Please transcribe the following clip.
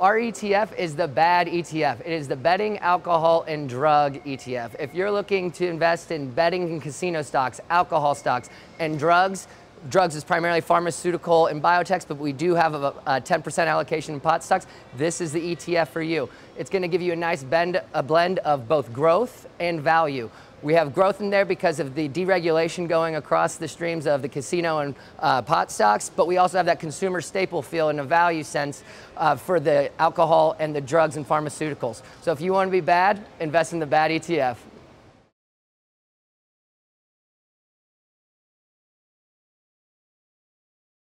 Our ETF is the bad ETF. It is the betting, alcohol, and drug ETF. If you're looking to invest in betting and casino stocks, alcohol stocks, and drugs, drugs is primarily pharmaceutical and biotechs, but we do have a, a 10% allocation in pot stocks. This is the ETF for you. It's going to give you a nice bend, a blend of both growth and value. We have growth in there because of the deregulation going across the streams of the casino and uh, pot stocks, but we also have that consumer staple feel in a value sense uh, for the alcohol and the drugs and pharmaceuticals. So if you want to be bad, invest in the bad ETF.